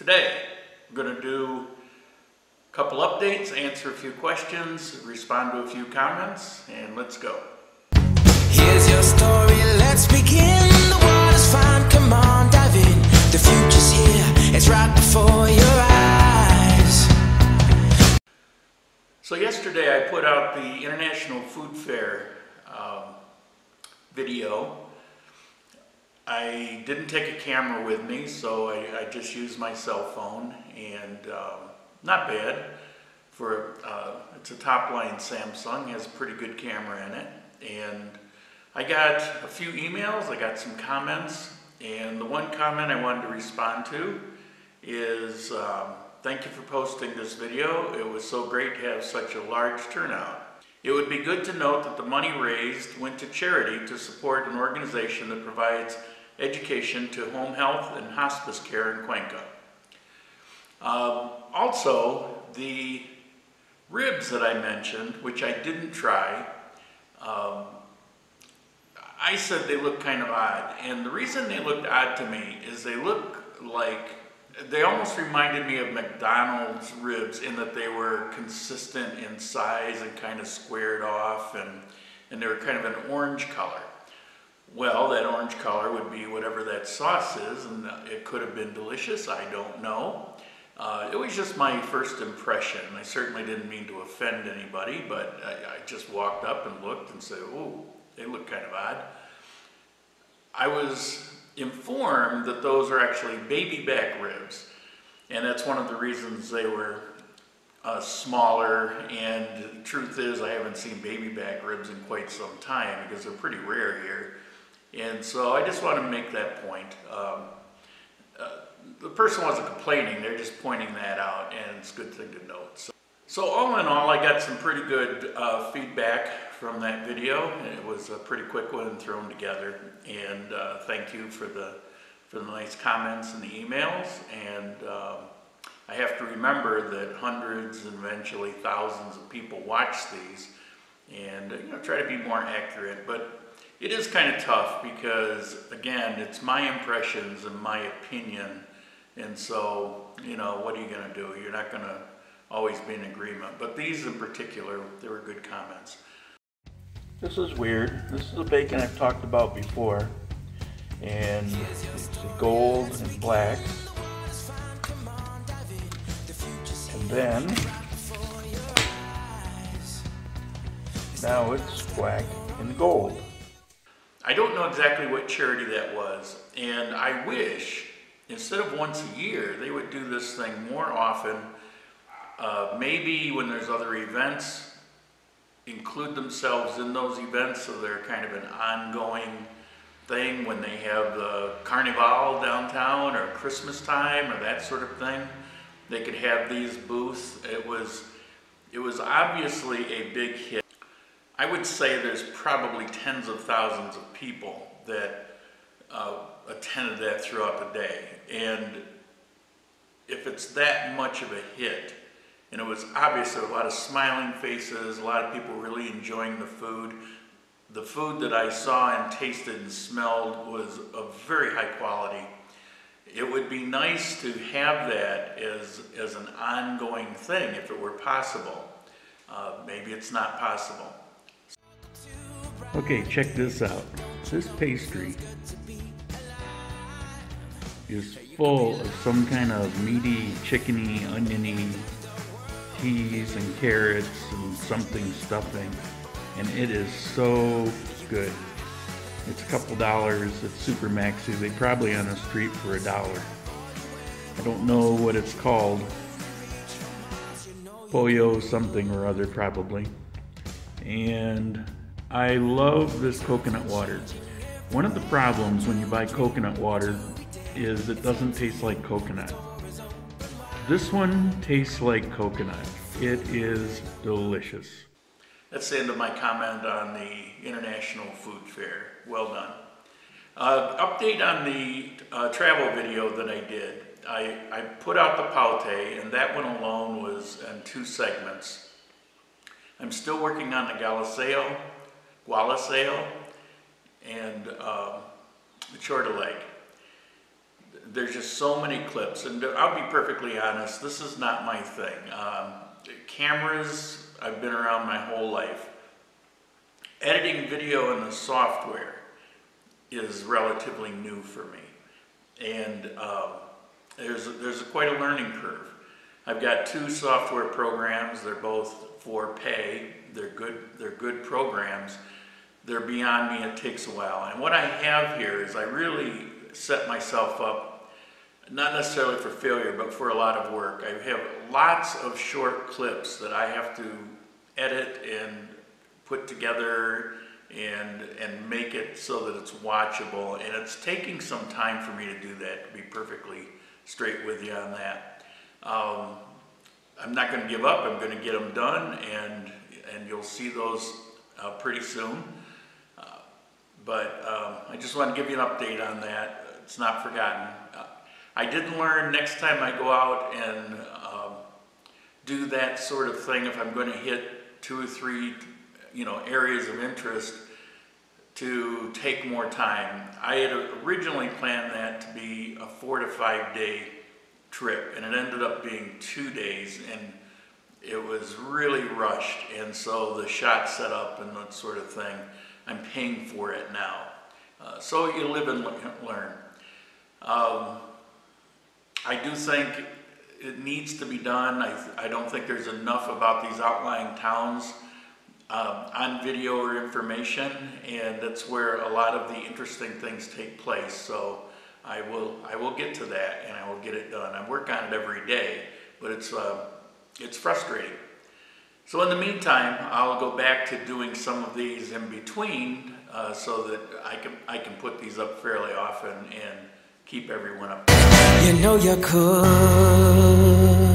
Today, I'm going to do a couple updates, answer a few questions, respond to a few comments, and let's go. Here's your story, let's begin. The water's fine, come on, dive in. The future's here, it's right before your eyes. So yesterday I put out the International Food Fair um, video. I didn't take a camera with me, so I, I just used my cell phone, and um, not bad. For uh, it's a top line Samsung, has a pretty good camera in it, and I got a few emails, I got some comments, and the one comment I wanted to respond to is um, thank you for posting this video. It was so great to have such a large turnout. It would be good to note that the money raised went to charity to support an organization that provides education to home health and hospice care in Cuenca. Um, also, the ribs that I mentioned, which I didn't try, um, I said they look kind of odd. And the reason they looked odd to me is they look like, they almost reminded me of McDonald's ribs in that they were consistent in size and kind of squared off and, and they were kind of an orange color. Well, that orange color would be whatever that sauce is, and it could have been delicious, I don't know. Uh, it was just my first impression. I certainly didn't mean to offend anybody, but I, I just walked up and looked and said, oh, they look kind of odd. I was informed that those are actually baby back ribs, and that's one of the reasons they were uh, smaller. And the truth is, I haven't seen baby back ribs in quite some time because they're pretty rare here. And so I just want to make that point. Um, uh, the person wasn't complaining, they're just pointing that out, and it's a good thing to note. So, so all in all, I got some pretty good uh, feedback from that video. It was a pretty quick one thrown together, and uh, thank you for the for the nice comments and the emails. And um, I have to remember that hundreds and eventually thousands of people watch these, and you know try to be more accurate. But it is kind of tough because, again, it's my impressions and my opinion. And so, you know, what are you going to do? You're not going to always be in agreement. But these in particular, they were good comments. This is weird. This is a bacon I've talked about before. And it's gold and black. And then, now it's black and gold. I don't know exactly what charity that was, and I wish instead of once a year, they would do this thing more often. Uh, maybe when there's other events, include themselves in those events so they're kind of an ongoing thing when they have the carnival downtown or Christmas time or that sort of thing. They could have these booths. It was, it was obviously a big hit. I would say there's probably tens of thousands of people that uh, attended that throughout the day. And if it's that much of a hit, and it was obviously a lot of smiling faces, a lot of people really enjoying the food. The food that I saw and tasted and smelled was of very high quality. It would be nice to have that as, as an ongoing thing if it were possible. Uh, maybe it's not possible. Okay, check this out. This pastry is full of some kind of meaty, chickeny, oniony peas and carrots and something stuffing. And it is so good. It's a couple dollars at Super Maxi. They probably on the street for a dollar. I don't know what it's called. Pollo something or other probably. And I love this coconut water. One of the problems when you buy coconut water is it doesn't taste like coconut. This one tastes like coconut. It is delicious. That's the end of my comment on the International Food Fair. Well done. Uh, update on the uh, travel video that I did. I, I put out the Paute and that one alone was in two segments. I'm still working on the Gualaceo Gualaceo and the Chorta Lake. there's just so many clips, and I'll be perfectly honest, this is not my thing. Um, cameras, I've been around my whole life. Editing video in the software is relatively new for me, and um, there's there's quite a learning curve. I've got two software programs. They're both for pay. They're good. They're good programs. They're beyond me. It takes a while. And what I have here is I really set myself up, not necessarily for failure, but for a lot of work. I have lots of short clips that I have to edit and put together and and make it so that it's watchable. And it's taking some time for me to do that. To be perfectly straight with you on that. Um, I'm not going to give up. I'm going to get them done, and and you'll see those uh, pretty soon. Uh, but um, I just want to give you an update on that. It's not forgotten. Uh, I did learn next time I go out and um, do that sort of thing, if I'm going to hit two or three, you know, areas of interest, to take more time. I had originally planned that to be a four to five day trip, and it ended up being two days, and it was really rushed, and so the shot set up and that sort of thing, I'm paying for it now. Uh, so you live and learn. Um, I do think it needs to be done. I, I don't think there's enough about these outlying towns um, on video or information, and that's where a lot of the interesting things take place. So I will, I will get to that and I will get it done. I work on it every day, but it's, uh, it's frustrating. So in the meantime, I'll go back to doing some of these in between uh, so that I can, I can put these up fairly often and keep everyone up. You know you could.